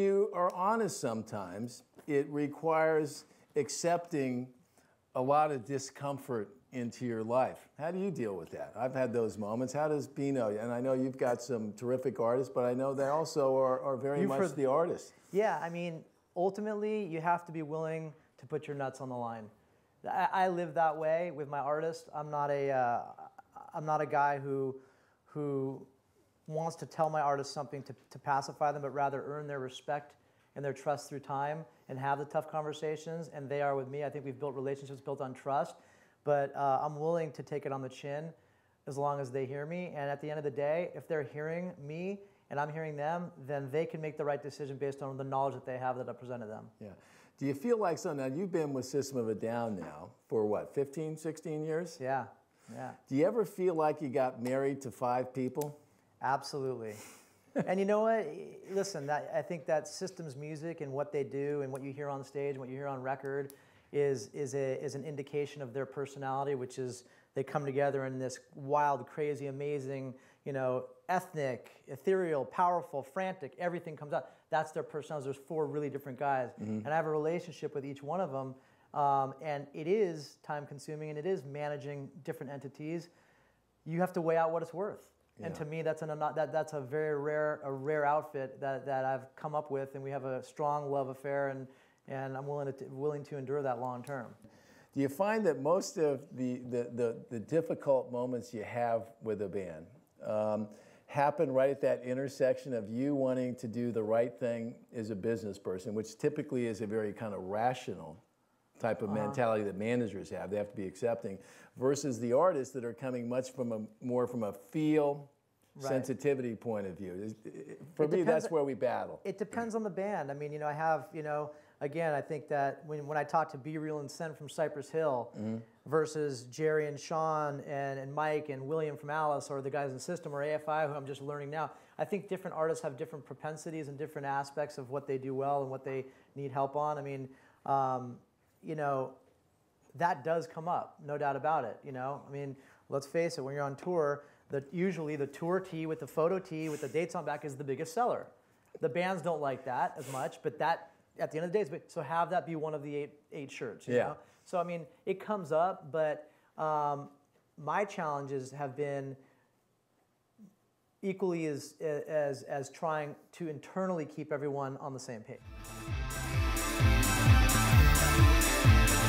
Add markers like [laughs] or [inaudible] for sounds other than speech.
you are honest sometimes, it requires accepting a lot of discomfort into your life. How do you deal with that? I've had those moments. How does Beno, and I know you've got some terrific artists, but I know they also are, are very You've much heard- the artists. Yeah, I mean, ultimately, you have to be willing to put your nuts on the line. I, I live that way with my artist. I'm not a, uh, I'm not a guy who, who wants to tell my artists something to, to pacify them, but rather earn their respect and their trust through time and have the tough conversations. And they are with me. I think we've built relationships built on trust, but uh, I'm willing to take it on the chin as long as they hear me. And at the end of the day, if they're hearing me and I'm hearing them, then they can make the right decision based on the knowledge that they have that I presented them. Yeah. Do you feel like so now you've been with System of a Down now for what, 15, 16 years? Yeah, yeah, Do you ever feel like you got married to five people? Absolutely. and you know what? [laughs] Listen, that, I think that systems music and what they do and what you hear on stage and what you hear on record is, is, a, is an indication of their personality, which is they come together in this wild, crazy, amazing, you know, ethnic, ethereal, powerful, frantic, everything comes out. That's their personalities. There's four really different guys. And I have a relationship with each one of them. Um, and it is time consuming and it is managing different entities. You have to weigh out what it's worth. And Yeah. to me, that's an, that, that's a very rare, a rare outfit that, that I've come up with. And we have a strong love affair and, and I'm willing to, willing to endure that long term. Do you find that most of the, the, the, the difficult moments you have with a band um, happen right at that intersection of you wanting to do the right thing as a business person, which typically is a very kind of rational type of mentality that managers have. They have to be accepting, versus the artists that are coming much from a more from a feel. Right. Sensitivity point of view. For It me, that's where we battle. It depends on the band. I mean, you know, I have, you know, again, I think that when, when I talk to B-Real and Sen from Cypress Hill versus Jerry and Sean and, and Mike and William from Alice or the guys in System or AFI who I'm just learning now, I think different artists have different propensities and different aspects of what they do well and what they need help on. I mean, um, you know, that does come up, no doubt about it. You know, I mean, let's face it, when you're on tour, the, usually the tour tee with the photo tee with the dates on back is the biggest seller. The bands don't like that as much, but that at the end of the day. So have that be one of the eight eight shirts. You Yeah. Know? So I mean, it comes up, but um, my challenges have been equally as as as trying to internally keep everyone on the same page. Thank you.